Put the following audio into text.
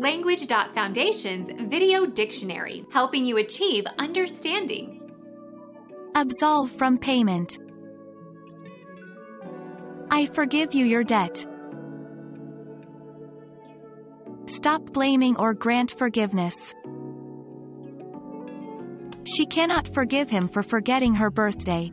Language.Foundation's Video Dictionary, helping you achieve understanding. Absolve from payment. I forgive you your debt. Stop blaming or grant forgiveness. She cannot forgive him for forgetting her birthday.